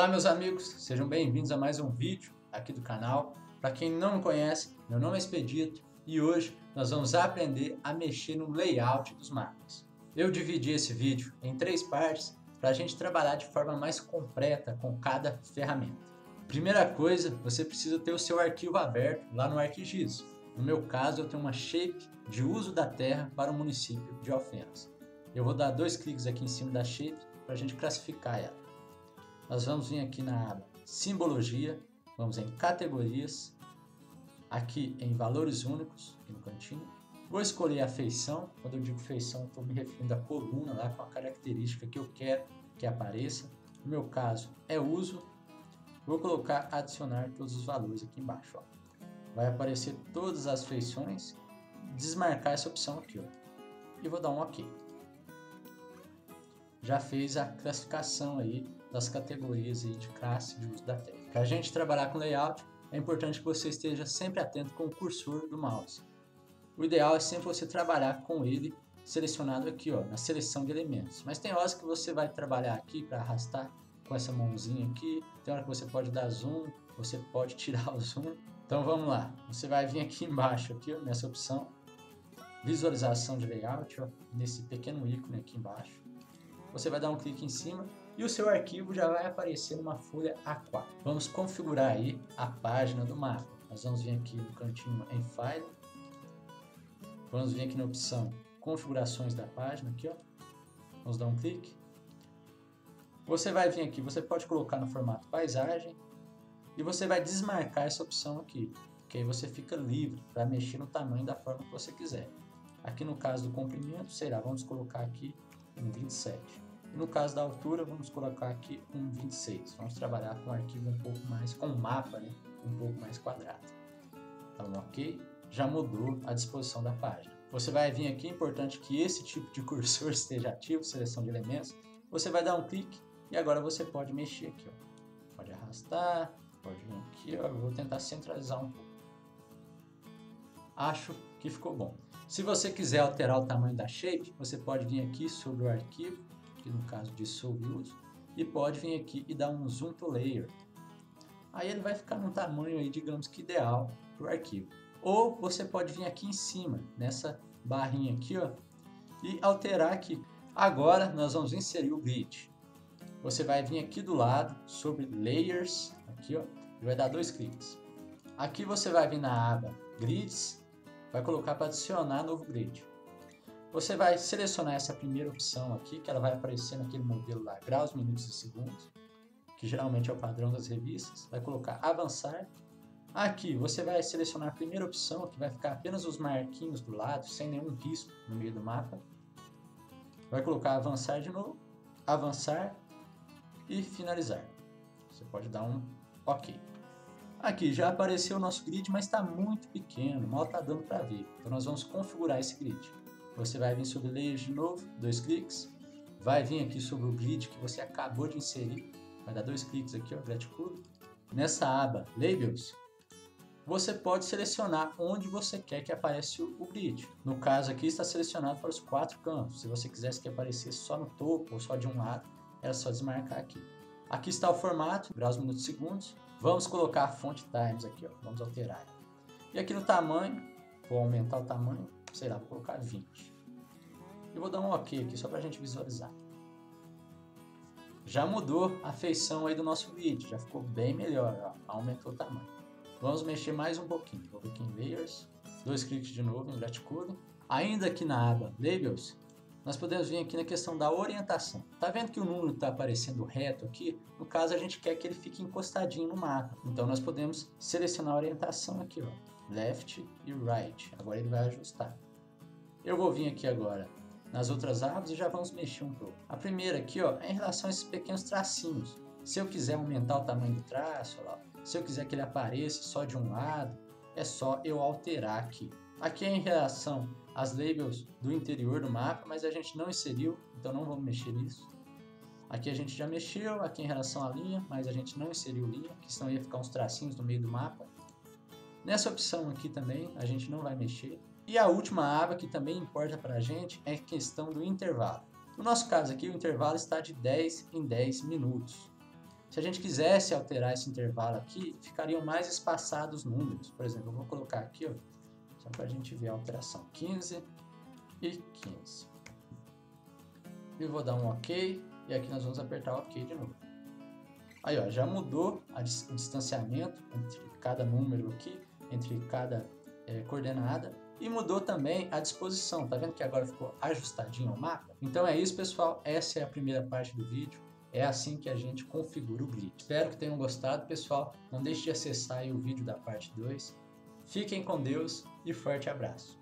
Olá meus amigos, sejam bem-vindos a mais um vídeo aqui do canal. Para quem não me conhece, meu nome é Expedito e hoje nós vamos aprender a mexer no layout dos mapas. Eu dividi esse vídeo em três partes para a gente trabalhar de forma mais completa com cada ferramenta. Primeira coisa, você precisa ter o seu arquivo aberto lá no ArcGIS. No meu caso, eu tenho uma shape de uso da terra para o município de Alfenas. Eu vou dar dois cliques aqui em cima da shape para a gente classificar ela. Nós vamos vir aqui na aba Simbologia, vamos em Categorias, aqui em Valores Únicos, aqui no cantinho. Vou escolher a feição, quando eu digo feição, estou me referindo à coluna lá com a característica que eu quero que apareça. No meu caso é uso, vou colocar adicionar todos os valores aqui embaixo. Ó. Vai aparecer todas as feições, desmarcar essa opção aqui ó. e vou dar um OK já fez a classificação aí das categorias aí de classe de uso da técnica. Para a gente trabalhar com layout, é importante que você esteja sempre atento com o cursor do mouse. O ideal é sempre você trabalhar com ele selecionado aqui, ó, na seleção de elementos. Mas tem horas que você vai trabalhar aqui para arrastar com essa mãozinha aqui, tem hora que você pode dar zoom, você pode tirar o zoom. Então vamos lá, você vai vir aqui embaixo, aqui, ó, nessa opção, visualização de layout, ó, nesse pequeno ícone aqui embaixo você vai dar um clique em cima e o seu arquivo já vai aparecer numa folha A4. Vamos configurar aí a página do mapa. Nós vamos vir aqui no cantinho em File, vamos vir aqui na opção Configurações da página, aqui ó. Vamos dar um clique. Você vai vir aqui, você pode colocar no formato paisagem e você vai desmarcar essa opção aqui, que aí você fica livre para mexer no tamanho da forma que você quiser. Aqui no caso do comprimento, será, vamos colocar aqui um 27. E no caso da altura, vamos colocar aqui um 26. Vamos trabalhar com um arquivo um pouco mais, com um mapa né, um pouco mais quadrado. Então, ok? Já mudou a disposição da página. Você vai vir aqui, é importante que esse tipo de cursor esteja ativo, seleção de elementos. Você vai dar um clique e agora você pode mexer aqui. Ó. Pode arrastar, pode vir aqui. Ó. Eu vou tentar centralizar um pouco. Acho que ficou bom. Se você quiser alterar o tamanho da shape, você pode vir aqui sobre o arquivo, que no caso de Soul Use, e pode vir aqui e dar um Zoom to Layer. Aí ele vai ficar num tamanho aí, digamos que ideal para o arquivo. Ou você pode vir aqui em cima, nessa barrinha aqui, ó, e alterar aqui. Agora nós vamos inserir o grid. Você vai vir aqui do lado, sobre Layers, aqui ó, e vai dar dois cliques. Aqui você vai vir na aba Grids vai colocar para adicionar novo grid. Você vai selecionar essa primeira opção aqui, que ela vai aparecer naquele modelo lá, graus, minutos e segundos, que geralmente é o padrão das revistas. Vai colocar avançar. Aqui você vai selecionar a primeira opção, que vai ficar apenas os marquinhos do lado, sem nenhum risco no meio do mapa. Vai colocar avançar de novo, avançar e finalizar. Você pode dar um OK. Aqui já apareceu o nosso grid, mas está muito pequeno, mal está dando para ver. Então nós vamos configurar esse grid. Você vai vir sobre Layers de novo, dois cliques. Vai vir aqui sobre o grid que você acabou de inserir. Vai dar dois cliques aqui, ó, Gratitude. Nessa aba Labels, você pode selecionar onde você quer que apareça o grid. No caso aqui está selecionado para os quatro cantos. Se você quisesse que aparecesse só no topo ou só de um lado, era só desmarcar aqui. Aqui está o formato, graus, minutos, segundos. Vamos colocar a fonte times aqui, ó. vamos alterar. E aqui no tamanho, vou aumentar o tamanho, sei lá, vou colocar 20. E vou dar um OK aqui, só para a gente visualizar. Já mudou a feição aí do nosso vídeo, já ficou bem melhor, ó. aumentou o tamanho. Vamos mexer mais um pouquinho, vou aqui em Layers, dois cliques de novo em Latitude. Ainda aqui na aba Labels, nós podemos vir aqui na questão da orientação. Tá vendo que o número está aparecendo reto aqui? No caso, a gente quer que ele fique encostadinho no mapa. Então, nós podemos selecionar a orientação aqui, ó, left e right. Agora ele vai ajustar. Eu vou vir aqui agora nas outras árvores e já vamos mexer um pouco. A primeira aqui, ó, é em relação a esses pequenos tracinhos. Se eu quiser aumentar o tamanho do traço, ó, se eu quiser que ele apareça só de um lado, é só eu alterar aqui. Aqui é em relação às labels do interior do mapa, mas a gente não inseriu, então não vamos mexer nisso. Aqui a gente já mexeu, aqui em relação à linha, mas a gente não inseriu linha, que senão ia ficar uns tracinhos no meio do mapa. Nessa opção aqui também a gente não vai mexer. E a última aba que também importa para a gente é a questão do intervalo. No nosso caso aqui o intervalo está de 10 em 10 minutos. Se a gente quisesse alterar esse intervalo aqui, ficariam mais espaçados os números. Por exemplo, eu vou colocar aqui, ó, só para a gente ver a alteração, 15 e 15. E vou dar um OK, e aqui nós vamos apertar OK de novo. Aí, ó, já mudou o distanciamento entre cada número aqui, entre cada é, coordenada, e mudou também a disposição. Tá vendo que agora ficou ajustadinho o mapa? Então é isso, pessoal. Essa é a primeira parte do vídeo. É assim que a gente configura o grid. Espero que tenham gostado, pessoal. Não deixe de acessar o vídeo da parte 2. Fiquem com Deus e forte abraço.